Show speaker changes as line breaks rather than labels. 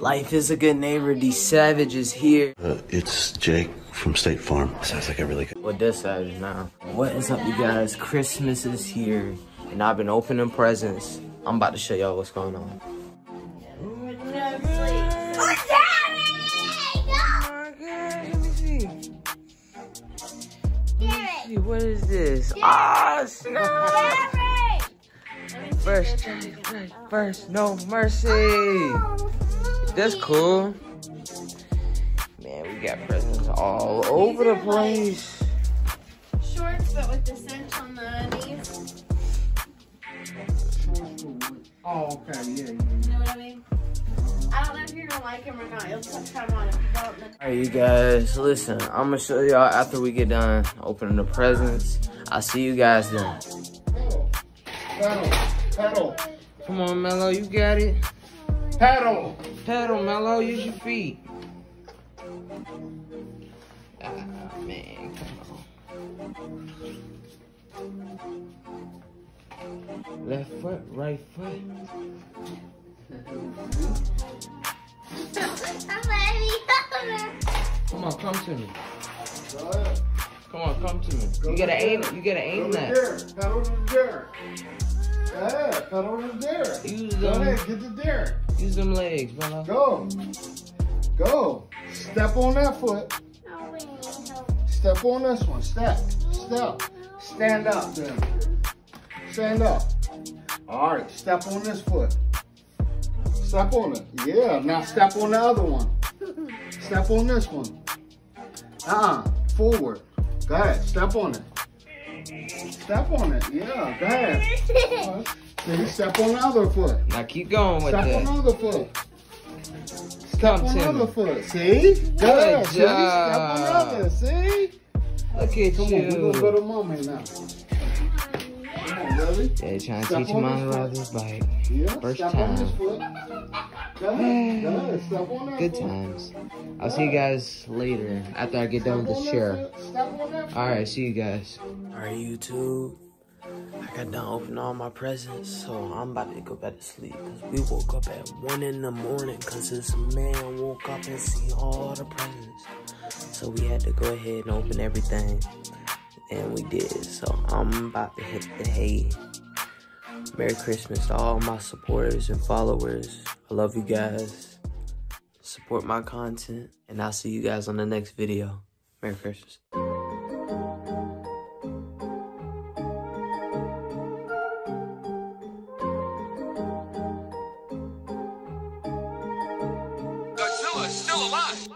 Life is a good neighbor. D Savage is here.
Uh, it's Jake from State Farm. Sounds like a really good.
What does Savage now? What is up, you guys? Christmas is here, and I've been opening presents. I'm about to show y'all what's going on. What is this? Ah, snap! First, first, no mercy. That's cool. Man, we got presents all over the place.
Shorts, but with the cinch on the knees.
Oh, okay, yeah, yeah.
You know what I mean? I don't know if you're gonna like them or not. You'll just have to try them on if you don't.
Alright, you guys, listen. I'm gonna show y'all after we get done opening the presents. I'll see you guys then.
Pedal, pedal,
Come on, Mello, you got it.
Pedal.
Pedal, Mello, use your feet. Ah, man, come on. Left foot, right foot. Come on, come to me. Come on, come to me. You gotta aim. You gotta
Go
aim that.
Pedal to Derek. Go ahead, pedal to Derek.
Use
Go
them.
ahead, get to Derek.
Use them legs, Mello.
Go. Go. Step on that foot. Step on this one. Step. Step. Stand up then. Stand up. All right, step on this foot. Step on it. Yeah, now step on the other one. Step on this one. Uh-uh, forward. Go ahead, step on it. Step on it, yeah, go ahead. See, step on the other foot.
Now keep going with
Step on the other foot.
Come
on the other foot. See? Good.
Good
See? Step on the
job.
other. See?
Look at
Come on, we're gonna go
you.
to mommy now. Come on, really?
Yeah, trying to
Step
teach him
on
how to ride this bike.
Yeah.
First
step on this
time.
foot. Go ahead. Go ahead. Step on that
Good times. I'll see you guys later after I get done with
Step
the share.
that foot. Step on that foot.
All right, see you guys. All right, YouTube. I got done opening all my presents, so I'm about to go back to sleep. Cause we woke up at one in the morning, cause this man woke up and see all the presents. So we had to go ahead and open everything, and we did. So I'm about to hit the hay. Merry Christmas to all my supporters and followers. I love you guys. Support my content, and I'll see you guys on the next video. Merry Christmas.
Still alive.